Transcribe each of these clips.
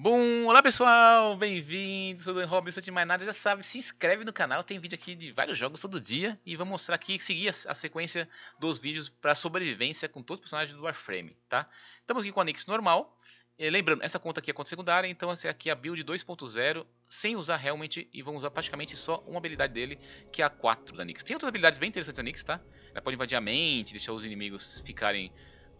Bom, olá pessoal, bem-vindos, sou o Dan Robinson, de mais nada, já sabe, se inscreve no canal, tem vídeo aqui de vários jogos todo dia e vou mostrar aqui, seguir a sequência dos vídeos para sobrevivência com todos os personagens do Warframe, tá? Estamos aqui com a Nix normal, e, lembrando, essa conta aqui é conta secundária, então essa aqui é a build 2.0, sem usar realmente, e vamos usar praticamente só uma habilidade dele, que é a 4 da Nix. Tem outras habilidades bem interessantes da Nix, tá? Ela pode invadir a mente, deixar os inimigos ficarem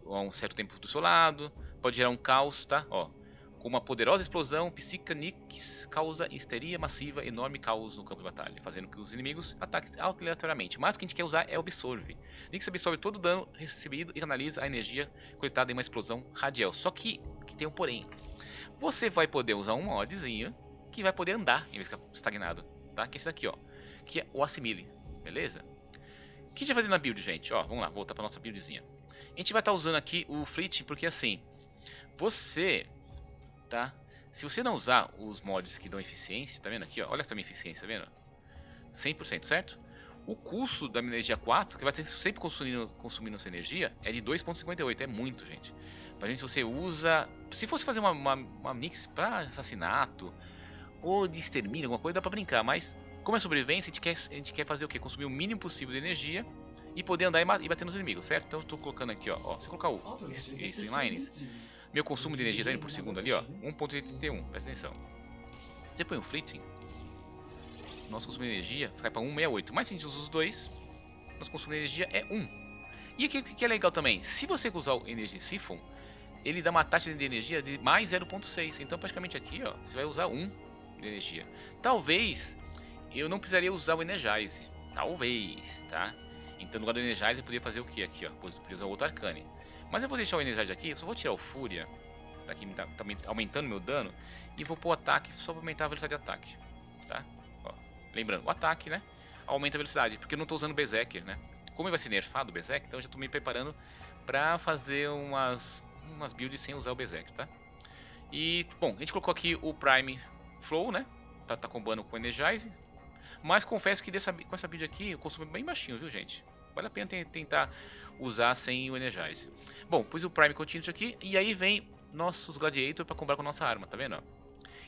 a um certo tempo do seu lado, pode gerar um caos, tá? Ó, com uma poderosa explosão, Psica Nix causa histeria massiva, enorme caos no campo de batalha, fazendo que os inimigos ataquem aleatoriamente. Mas o que a gente quer usar é Absorve. Nix absorve todo o dano recebido e canaliza a energia coletada em uma explosão radial. Só que, que tem um porém. Você vai poder usar um modzinho que vai poder andar em vez de ficar estagnado, tá? Que é esse daqui, ó, que é o Assimile, beleza? O que a gente vai fazer na build, gente? Ó, vamos lá, voltar para nossa buildzinha. A gente vai estar tá usando aqui o Fleet porque assim, você tá? Se você não usar os mods que dão eficiência, tá vendo aqui, ó, olha essa minha eficiência, tá vendo? 100%, certo? O custo da minha energia 4, que vai ser sempre consumindo, consumindo essa energia, é de 2.58, é muito, gente. Pra gente, se você usa... Se fosse fazer uma, uma, uma mix pra assassinato, ou de extermínio, alguma coisa, dá pra brincar, mas como é sobrevivência, a gente quer, a gente quer fazer o quê? Consumir o mínimo possível de energia e poder andar e bater nos inimigos, certo? Então eu estou colocando aqui, ó, ó se colocar o Streamlines, meu consumo de energia tá indo por segundo ali, ó. 1.81, presta atenção. Você põe um Fleeting, nosso consumo de energia vai para 168. Mas se a gente usa os dois, nosso consumo de energia é 1. E aqui o que é legal também, se você usar o Energy Siphon, ele dá uma taxa de energia de mais 0.6. Então praticamente aqui, ó, você vai usar 1 de energia. Talvez eu não precisaria usar o Energize. Talvez, tá? Então no lugar do Energize eu poderia fazer o que aqui, ó? Poderia usar outro Arcane. Mas eu vou deixar o Energize aqui, eu só vou tirar o Fúria, daqui tá, tá aumentando meu dano, e vou pôr o ataque só para aumentar a velocidade de ataque. Tá? Ó, lembrando, o ataque, né? Aumenta a velocidade, porque eu não estou usando o Berserker, né? Como ele vai ser nerfado o Berserker, então eu já estou me preparando para fazer umas, umas builds sem usar o Berserker, tá? E, bom, a gente colocou aqui o Prime Flow, né? Pra tá combando com o Energize. Mas confesso que dessa, com essa build aqui, o consumo bem baixinho, viu, gente? Vale a pena tentar usar sem o Energize. Bom, pus o Prime Continuous aqui e aí vem nossos Gladiator para combar com a nossa arma, tá vendo?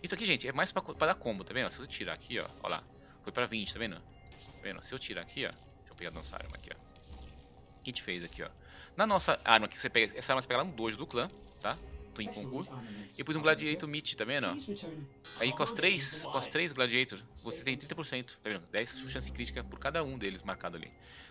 Isso aqui, gente, é mais para dar combo, tá vendo? Se eu tirar aqui, ó, ó lá, foi para 20, tá vendo? Tá vendo? Se eu tirar aqui, ó, deixa eu pegar a nossa arma aqui, ó. A gente fez aqui, ó. Na nossa arma, que você pega, essa arma você pega lá no dojo do clã, tá? Concurso. E pus um Gladiator Meat, tá vendo? Aí com as três, com as três Gladiator, você tem 30%, tá vendo? 10 chance crítica por cada um deles marcado ali.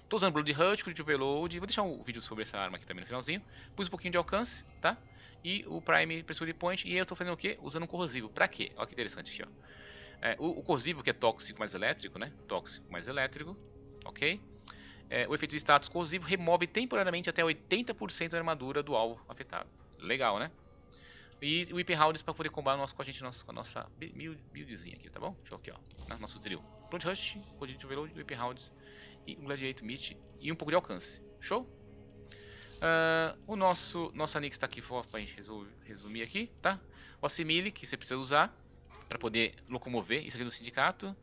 Tô usando Blood Rush, Crit Overload, vou deixar um vídeo sobre essa arma aqui também no finalzinho. Pus um pouquinho de alcance, tá? E o Prime Pressure Point, e eu tô fazendo o quê? Usando um corrosivo. Pra quê? Olha que interessante aqui, ó. É, o, o, corrosivo que é tóxico mais elétrico, né? Tóxico mais elétrico, ok? É, o efeito de status corrosivo remove temporariamente até 80% da armadura do alvo afetado. Legal, né? E o Whip Rounds para poder combar nosso, com a gente nossa, com a nossa buildzinha aqui, tá bom? Deixa eu aqui, ó. Nosso trio. Blood Rush, Cogito Overload, Whip Rounds e um Gladiator Meat e um pouco de alcance. Show? Uh, o nosso nossa Nix está aqui para gente resumir aqui, tá? O Assimile, que você precisa usar para poder locomover, isso aqui no sindicato.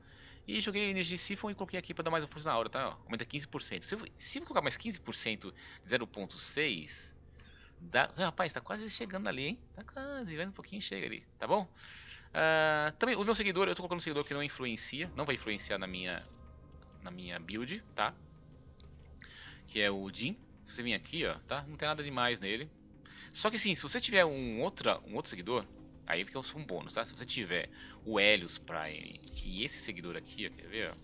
E joguei Energia Siphon e coloquei aqui para dar mais força na hora, tá? Ó, aumenta 15%. Se eu, se eu colocar mais 15% 0.6 Dá, rapaz, tá quase chegando ali, hein? Tá quase, mais um pouquinho chega ali, tá bom? Uh, também o meu seguidor, eu tô colocando um seguidor que não influencia, não vai influenciar na minha na minha build, tá? Que é o Jin. Se você vir aqui, ó, tá? Não tem nada demais nele. Só que assim, se você tiver um, outra, um outro seguidor, aí fica um bônus, tá? Se você tiver o Helios Prime e esse seguidor aqui, ó, quer ver, ó?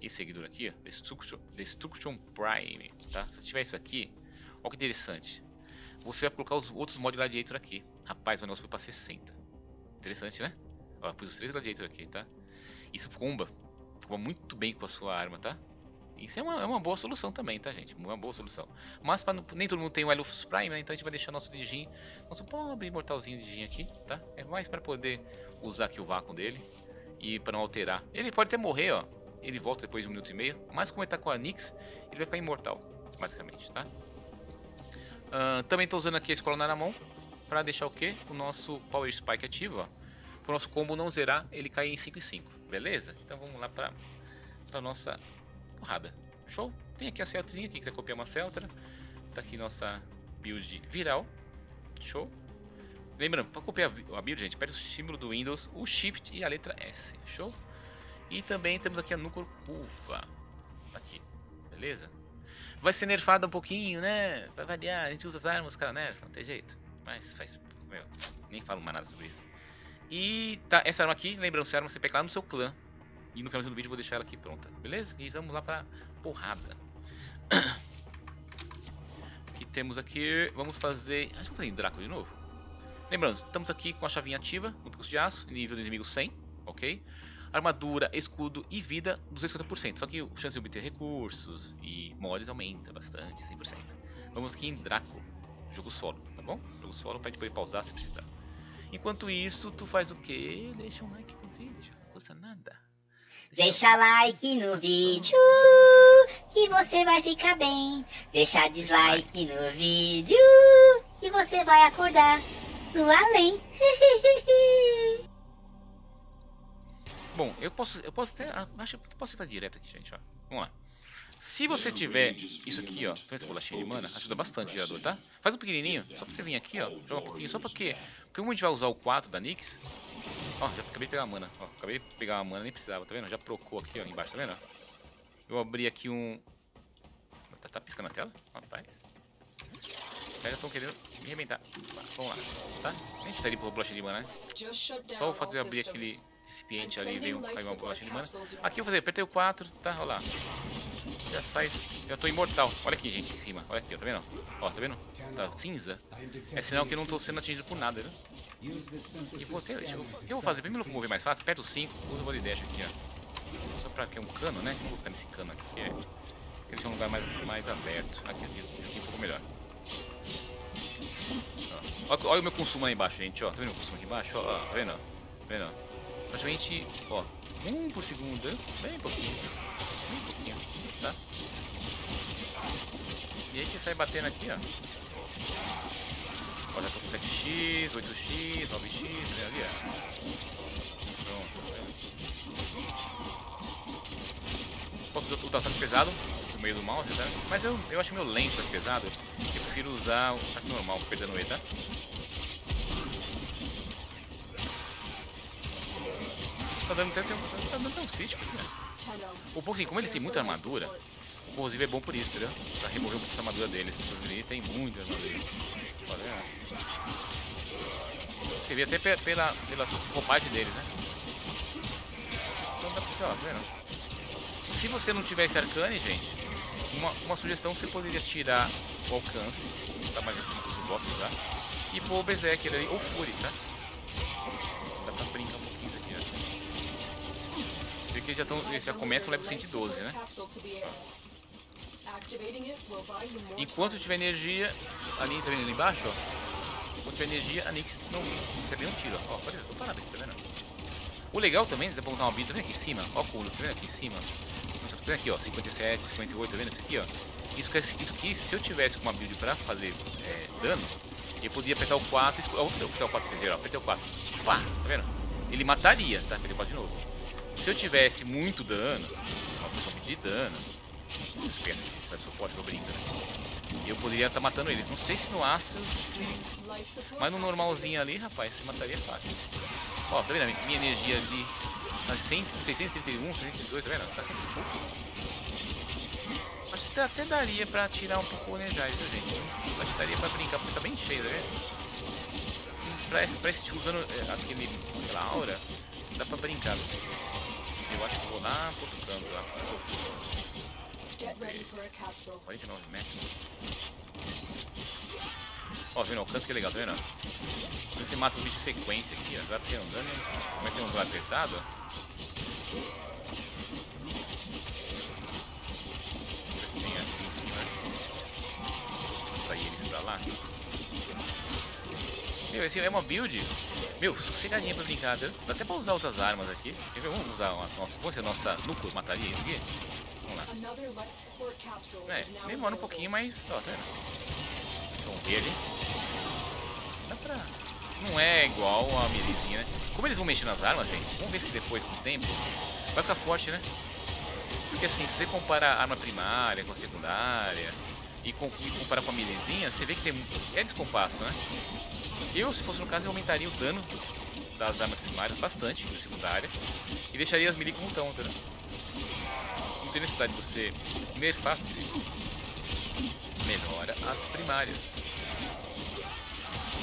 Esse seguidor aqui, Destruction, Destruction Prime, tá? Se tiver isso aqui, olha que interessante você vai colocar os outros mods Gladiator aqui. Rapaz, o negócio foi pra 60. Interessante, né? Ó, pus os três Gladiator aqui, tá? Isso comba. Comba muito bem com a sua arma, tá? Isso é uma, é uma boa solução também, tá, gente? Uma boa solução. Mas pra, nem todo mundo tem o Elufus Prime, né? Então a gente vai deixar nosso Digin, nosso pobre imortalzinho Digin aqui, tá? É mais pra poder usar aqui o vácuo dele e pra não alterar. Ele pode até morrer, ó. Ele volta depois de um minuto e meio. Mas como ele tá com a Nix, ele vai ficar imortal, basicamente, tá? Uh, também estou usando aqui a escola na mão para deixar o que? O nosso Power Spike ativo. Para o nosso combo não zerar, ele cair em 5 e 5, beleza? Então vamos lá para a nossa porrada. Show? Tem aqui a Celtrinha, quem quiser copiar uma Celtra. Tá aqui nossa build viral. Show? Lembrando, para copiar a build, gente, aperta o símbolo do Windows, o Shift e a letra S, show? E também temos aqui a núcleo curva, aqui, beleza? Vai ser nerfada um pouquinho, né? Vai variar, a gente usa as armas, cara nerfa, não tem jeito. Mas faz, meu, nem falo mais nada sobre isso. E tá, essa arma aqui, lembrando, essa arma você pega lá no seu clã. E no final do vídeo eu vou deixar ela aqui pronta, beleza? E vamos lá pra porrada. que temos aqui, vamos fazer... Acho que vou fazer Draco de novo. Lembrando, estamos aqui com a chavinha ativa no percurso de aço, nível do inimigo 100, ok? Armadura, escudo e vida 250%, só que a chance de obter recursos e mods aumenta bastante, 100%. Vamos aqui em Draco, jogo solo, tá bom? Jogo solo para poder pausar se precisar. Enquanto isso, tu faz o quê? Deixa um like no vídeo, não custa nada. Deixa like no vídeo que você vai ficar bem. Deixa dislike no vídeo que você vai acordar no além. Bom, eu posso, eu posso até, acho que eu posso fazer direto aqui, gente, ó. Vamos lá. Se você tiver isso aqui, ó, essa bolachinha de mana, ajuda bastante o gerador, tá? Faz um pequenininho, só pra você vir aqui, ó, joga um pouquinho, só porque, porque como a gente vai usar o 4 da Nyx, ó, já acabei de pegar a mana, ó, acabei de pegar a mana, nem precisava, tá vendo? Já procou aqui, ó, embaixo, tá vendo? Eu abri aqui um... Tá, tá piscando a tela? Rapaz. Os caras estão querendo me arrebentar. Vamos lá, tá? Nem precisaria pôr bolachinha de mana, né? Só o fato de abrir aquele recipiente ali, veio uma bolachinha de mana. Aqui eu vou fazer, apertei o 4, tá, olha lá. Já sai, já tô imortal. Olha aqui, gente, em cima. Olha aqui, ó, tá vendo? Ó, tá vendo? Tá cinza. É sinal que eu não tô sendo atingido por nada, viu? E vou ter, eu, eu vou fazer, pra me locomover mais fácil, aperta o 5, usa o body dash aqui, ó. Só pra que é um cano, né? Vou ficar nesse cano aqui, que é... Que é um lugar mais, mais aberto. Aqui, aqui, aqui pouco melhor. Olha, olha o meu consumo aí embaixo, gente, ó. Tá vendo o consumo aqui embaixo? Ó, ó tá vendo? Tá vendo? Praticamente, ó, um por segundo, bem pouquinho. Bem pouquinho, tá? E aí você sai batendo aqui, ó. Já tô com 7x, 8x, 9x, vem ali, ó. Pronto, tá Posso usar o ataque pesado no meio do mouse, tá? Mas eu, eu acho meio lento o pesado. Eu prefiro usar o ataque normal, perdendo ele, tá? Tá dando até, tá dando uns críticos, né? O assim, como ele tem muita armadura, o corrosivo é bom por isso, entendeu? Pra remover essa armadura dele. Esse tem muita armadura. Olha. Você vê até pela, pela roupagem dele, né? Então dá pra você, ó, tá vendo? Se você não tivesse arcane, gente, uma, uma sugestão você poderia tirar o alcance, tá mais aqui tá? E pôr o Berserker ali, ou Fury, tá? Já, tão, eles já começam level 112, né? Enquanto tiver energia, ali, tá vendo ali embaixo, ó? Enquanto tiver energia, a Nix não você nem um tiro, ó. Olha, tô parado aqui, tá vendo? O legal também, dá pra montar uma build, tá vendo aqui em cima? Ó o pulo, tá vendo aqui em cima? Tá vendo aqui, ó, 57, 58, tá vendo isso aqui, ó? Isso, isso aqui, se eu tivesse uma build pra fazer é, dano, eu podia apertar o 4, ó, eu apertar o 4 pra vocês ó, apertei o 4, pá, tá vendo? Ele mataria, tá? Apertei o 4 de novo. Se eu tivesse muito dano, uma função de dano, pensa que faz suporte que eu? Eu poderia estar tá matando eles. Não sei se no aço, mas no normalzinho ali, rapaz, você mataria fácil. Ó, tá vendo? Minha energia ali tá 100, 631, 632, tá vendo? Tá sempre pouco. Acho que até daria pra tirar um pouco o energize, viu, gente? Acho que daria pra brincar, porque tá bem cheio, tá vendo? Pra esse, pra esse tipo usando é, aquele, aquela aura, dá pra brincar. Eu acho que vou lá pro outro canto lá. 49 metros. Ó, vendo o alcance que é legal, tá vendo? Quando você mata os bichos em sequência aqui, agora tem um dano, como é que tem um lugar apertado. Meu, esse é uma build. Meu, sossegadinha pra brincar. Dá até pra usar outras armas aqui. Vamos usar a nossa. Vamos ver nossa núcleo mataria isso aqui? Vamos lá. É, demora um pouquinho, mas. Ó, tá vendo? Vamos ver ali. Dá pra. Não é igual a milizinha, né? Como eles vão mexer nas armas, gente, vamos ver se depois, com o tempo, vai ficar forte, né? Porque assim, se você comparar a arma primária com a secundária e, com, e comparar com a milizinha, você vê que tem é descompasso, né? Eu, se fosse no caso, eu aumentaria o dano das armas primárias bastante, na secundária, e deixaria as melee como estão, entendeu? Não tem necessidade de você nerfar melhora as primárias.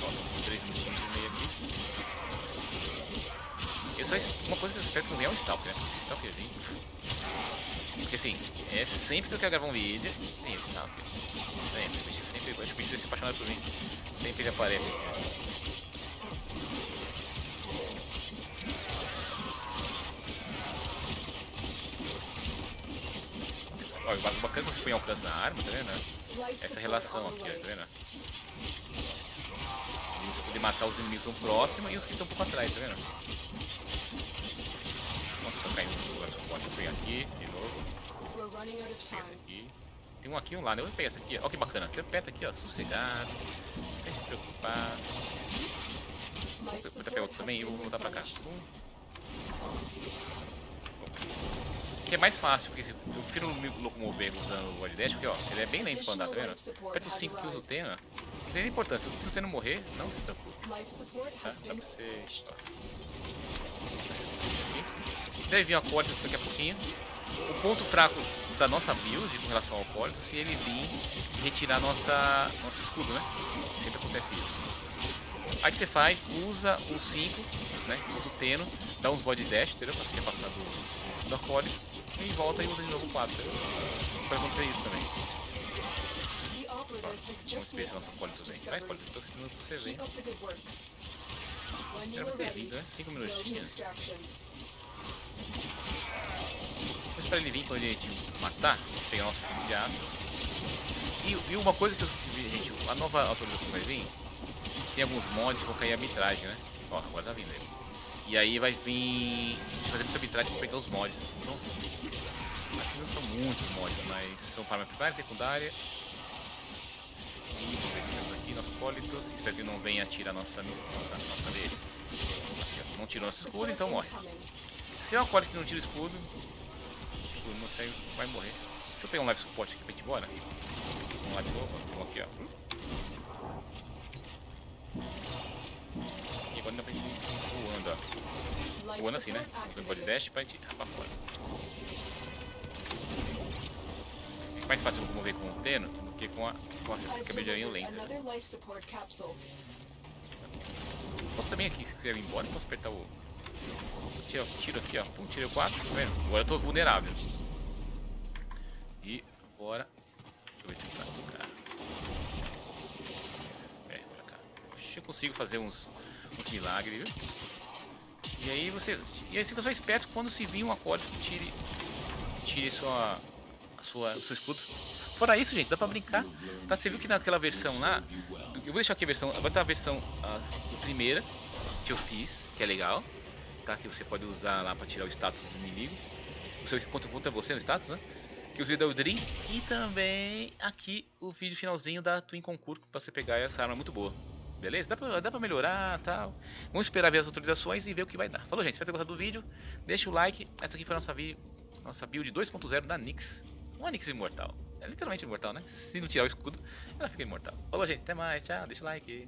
Ó, 3 minutinhos Eu só, uma coisa que eu espero que não venha é um Stalker, né? Se Stalker vem... Porque assim, é sempre que eu quero gravar um vídeo, tem o Stalker. Sempre, sempre, sempre, acho que o bicho se apaixonado por mim. Sempre ele aparece. Ó, o bacana que você põe alcance na arma, tá vendo? Essa relação aqui, ó, tá vendo? Você poder matar os inimigos um próximo e os que estão um pouco atrás, tá vendo? Caindo o suporte. Vem aqui, de novo. Esse aqui. Tem um aqui e um lá, né? Eu vou pegar esse aqui. Ó que bacana. Você aperta aqui, ó, sossegado, sem se preocupar. Vou pegar outro também e vou voltar pra cá. que é mais fácil, porque eu prefiro me locomover usando o Wall Dash, porque ó, ele é bem lento pra andar, tá vendo? Aperta o 5 que usa o Tena, não tem importância, se o Tena morrer, não se preocupe. Tá? Pra você... Deve vir a Acólitos daqui a pouquinho. O ponto fraco da nossa build com relação ao Acólitos, se ele vir e retirar nossa, nosso escudo, né? Sempre acontece isso. Aí que você faz, usa o 5, né? Usa o Teno, dá uns body dash, entendeu? Pra você passar do, do Acólitos e volta e usa de novo 4. Vai acontecer isso também. Vamos ver se nosso Polito vem. Vai, Polito, tô esperando que você vem. Era pra ter vindo, né? 5 minutinhos. Esperar ele vir quando a gente matar, pegar nosso essência de aço. E, e, uma coisa que eu vi, gente, a nova atualização que vai vir, tem alguns mods que vão cair a arbitragem, né? Ó, agora tá vindo aí. E aí vai vir fazer muita arbitragem pra pegar os mods. São Aqui não são muitos mods, mas são farma primária, secundária. E temos aqui nosso Polito. Espero que não venha tirar nossa, nossa, nossa dele. Não tirou nosso escudo, então morre. Se é um Polito que não tira o escudo, o não sei, vai morrer. Deixa eu pegar um live suporte aqui pra gente ir embora. Vamos lá de novo, vamos aqui ó. E agora dá pra gente ir voando ó. Voando assim né? Usando body dash pra gente ir pra fora. mais fácil locomover com o Teno do que com a, com a cabeleirinha lenta. Posso também aqui, se quiser ir embora, posso apertar o... Tiro, tiro aqui, ó. Pum, tirei 4, tá vendo? Agora eu tô vulnerável. E agora... Deixa eu ver se pra cá. É, pra cá. Oxe, eu consigo fazer uns, uns milagres, viu? E aí você... E aí você vai esperto quando se vir um acorde que tire... Tire sua sua, o seu escudo. Fora isso, gente, dá pra brincar. Tá, você viu que naquela versão lá, eu vou deixar aqui a versão, vai estar a versão a, a primeira que eu fiz, que é legal, tá? Que você pode usar lá pra tirar o status do inimigo. O seu ponto contra você no status, né? Que usei da Eldrin e também aqui o vídeo finalzinho da Twin Concurso pra você pegar essa arma muito boa. Beleza? Dá pra, dá pra melhorar tal. Vamos esperar ver as atualizações e ver o que vai dar. Falou, gente. Se vai gostado do vídeo, deixa o like. Essa aqui foi a nossa, nossa build 2.0 da Nix um Onix imortal. É literalmente imortal, né? Se não tirar o escudo, ela fica imortal. Falou, gente. Até mais. Tchau. Deixa o like.